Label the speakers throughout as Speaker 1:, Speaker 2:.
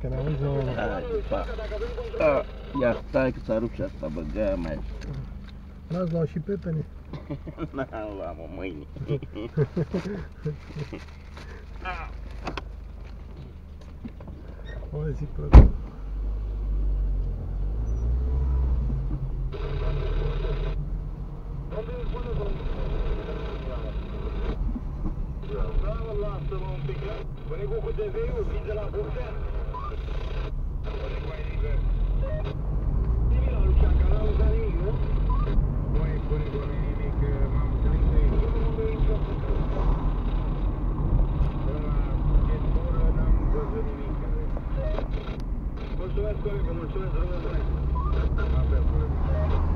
Speaker 1: că ne auzi o...
Speaker 2: Hai, pa. A, ia stai că s-a rupt și asta, băga mea.
Speaker 1: N-ați luat și petene?
Speaker 2: N-am luat, mă, mâine.
Speaker 1: O zi plăcută.
Speaker 3: Lasă-mă un pic, Bănicu cu TV-ul, vii de la Burtea? Bănicu ai liber. Nimic la Lucian, că n-am auzit nimic, nu? Băi, Bănicu, nu nimic, că m-am întâlnit cu ei. Nu, nu, nu, nicio Până la centură n-am văzut nimic. Mulțumesc, colegă, mulțumesc, rămâne bune. La fel, colegă.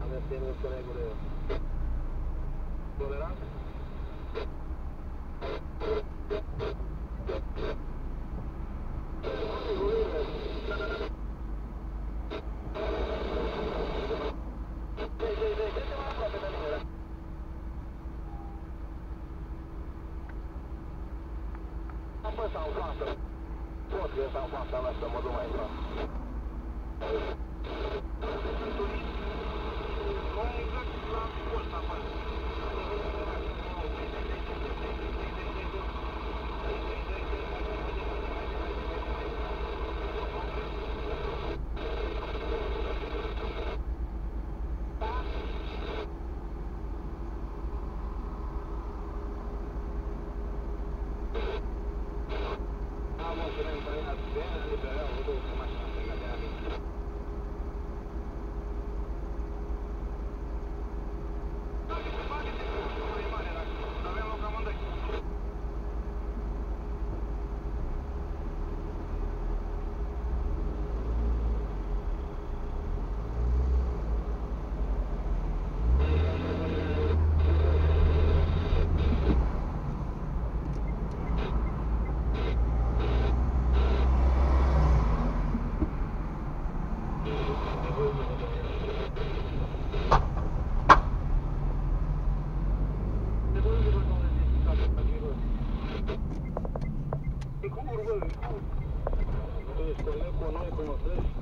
Speaker 3: avvertiamo queste regole volerà Passa un fatto. Vocês alcançaram a chama do maior. con él, con él, con.